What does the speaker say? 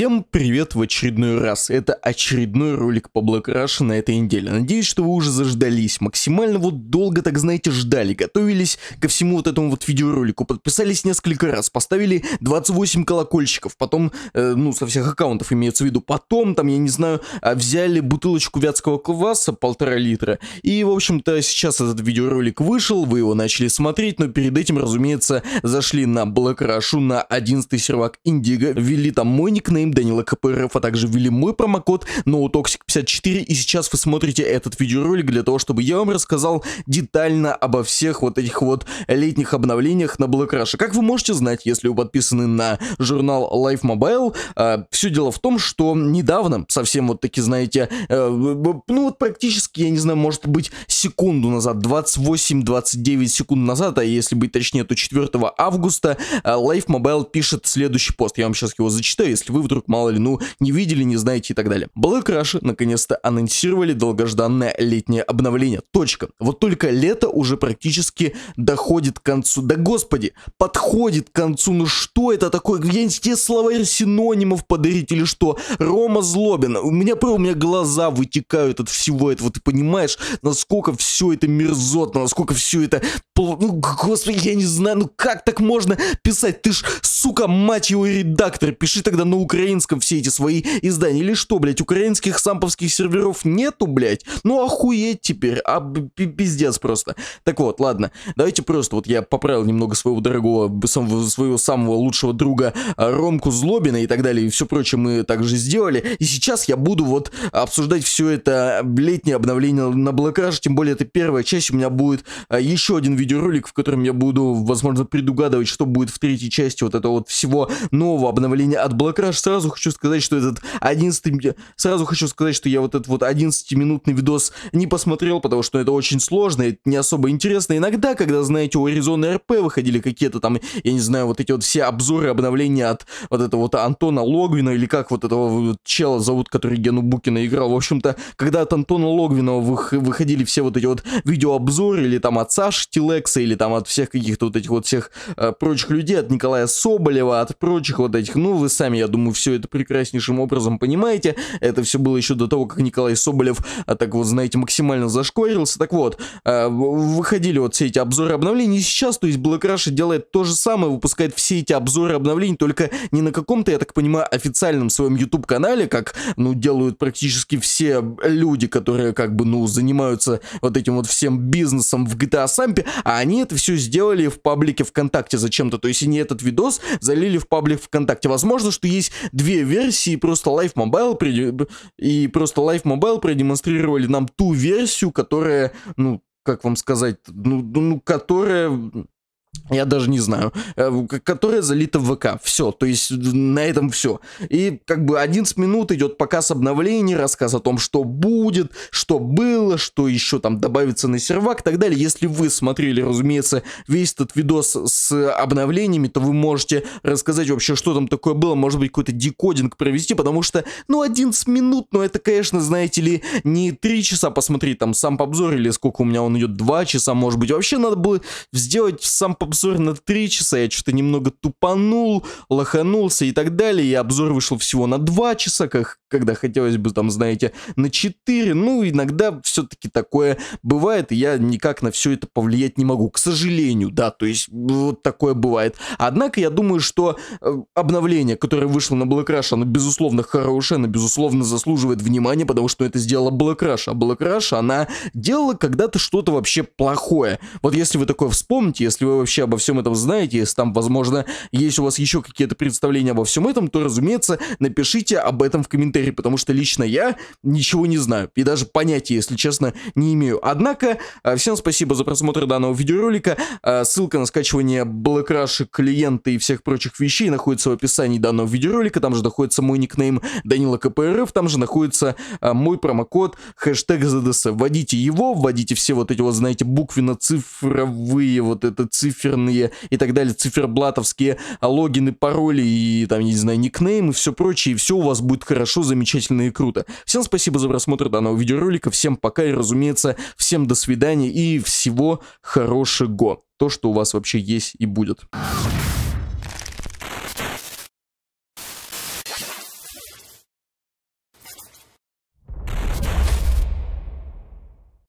Всем привет в очередной раз. Это очередной ролик по Black Rush на этой неделе. Надеюсь, что вы уже заждались. Максимально вот долго, так знаете, ждали. Готовились ко всему вот этому вот видеоролику. Подписались несколько раз. Поставили 28 колокольчиков. Потом, э, ну, со всех аккаунтов имеется в виду. Потом, там, я не знаю, а, взяли бутылочку вятского кваса полтора литра. И, в общем-то, сейчас этот видеоролик вышел. Вы его начали смотреть. Но перед этим, разумеется, зашли на Black Rush, на 11 сервак Индиго. Ввели там мой никнейм Данила КПРФ, а также ввели мой промокод NoToxic54, и сейчас вы смотрите этот видеоролик для того, чтобы я вам рассказал детально обо всех вот этих вот летних обновлениях на Black Rush. Как вы можете знать, если вы подписаны на журнал Life Mobile, э, все дело в том, что недавно, совсем вот таки, знаете, э, ну вот практически, я не знаю, может быть, секунду назад, 28-29 секунд назад, а если быть точнее, то 4 августа, э, Life Mobile пишет следующий пост. Я вам сейчас его зачитаю, если вы вдруг, мало ли, ну, не видели, не знаете и так далее. Black Rush наконец-то анонсировали долгожданное летнее обновление. Точка. Вот только лето уже практически доходит к концу. Да господи, подходит к концу. Ну что это такое? Я не те словарь синонимов подарить или что? Рома Злобин. У меня, у меня глаза вытекают от всего этого. Ты понимаешь, насколько все это мерзотно, насколько все это... Ну, господи, я не знаю, ну как так можно писать? Ты ж, сука, мать его, редактор. Пиши тогда на украинском все эти свои издания. Или что, блядь, украинских самповских серверов нету, блядь? Ну охуеть теперь, а пиздец просто. Так вот, ладно, давайте просто, вот я поправил немного своего дорогого, самого, своего самого лучшего друга а, Ромку Злобина и так далее, и все прочее мы также сделали. И сейчас я буду вот обсуждать все это летнее обновление на Rush, тем более это первая часть, у меня будет а, еще один видеоролик, в котором я буду, возможно, предугадывать, что будет в третьей части вот этого вот всего нового обновления от Black сразу хочу сказать, что этот 11... Сразу хочу сказать, что я вот этот вот 11-минутный видос не посмотрел, потому что это очень сложно, это не особо интересно. Иногда, когда, знаете, у Arizona RP выходили какие-то там, я не знаю, вот эти вот все обзоры, обновления от вот этого вот Антона Логвина, или как вот этого вот чела зовут, который Гену Букина играл. В общем-то, когда от Антона Логвинова выходили все вот эти вот видеообзоры, или там от Саши Тилекса, или там от всех каких-то вот этих вот всех э, прочих людей, от Николая Соболева, от прочих вот этих, ну, вы сами, я думаю, все это прекраснейшим образом понимаете. Это все было еще до того, как Николай Соболев, а так вот, знаете, максимально зашкорился. Так вот, э, выходили вот все эти обзоры обновлений. И сейчас, то есть, Black Rush делает то же самое, выпускает все эти обзоры обновлений, только не на каком-то, я так понимаю, официальном своем YouTube-канале, как, ну, делают практически все люди, которые, как бы, ну, занимаются вот этим вот всем бизнесом в GTA Samp, а они это все сделали в паблике ВКонтакте зачем-то. То есть, они этот видос залили в паблик ВКонтакте. Возможно, что есть две версии, просто Life Mobile и просто Life Mobile продемонстрировали нам ту версию, которая, ну, как вам сказать, ну, ну которая я даже не знаю, э, которая залита в ВК. Все, то есть на этом все. И как бы 11 минут идет показ обновлений, рассказ о том, что будет, что было, что еще там добавится на сервак и так далее. Если вы смотрели, разумеется, весь этот видос с обновлениями, то вы можете рассказать вообще, что там такое было, может быть, какой-то декодинг провести, потому что, ну, 11 минут, ну, это, конечно, знаете ли, не 3 часа посмотреть там сам обзор или сколько у меня он идет, 2 часа, может быть. Вообще надо было сделать сам обзор на 3 часа, я что-то немного тупанул, лоханулся и так далее, и обзор вышел всего на 2 часа, как, когда хотелось бы там, знаете, на 4, ну, иногда все-таки такое бывает, и я никак на все это повлиять не могу, к сожалению, да, то есть вот такое бывает. Однако я думаю, что э, обновление, которое вышло на Black Rush, оно безусловно хорошее, оно безусловно заслуживает внимания, потому что это сделала Black Rush, а Black Rush, она делала когда-то что-то вообще плохое. Вот если вы такое вспомните, если вы вообще обо всем этом знаете, если там, возможно, есть у вас еще какие-то представления обо всем этом, то, разумеется, напишите об этом в комментарии, потому что лично я ничего не знаю и даже понятия, если честно, не имею. Однако, э, всем спасибо за просмотр данного видеоролика. Э, ссылка на скачивание Black Rush, клиента и всех прочих вещей находится в описании данного видеоролика. Там же находится мой никнейм Данила КПРФ, там же находится э, мой промокод хэштег ZDS. Вводите его, вводите все вот эти вот, знаете, буквенно-цифровые, вот это циферные и так далее, циферблатовские логины, пароли и там, не знаю, никнеймы, все прочее, и все у вас будет хорошо, замечательно и круто. Всем спасибо за просмотр данного видеоролика, всем пока и, разумеется, всем до свидания и всего хорошего. То, что у вас вообще есть и будет.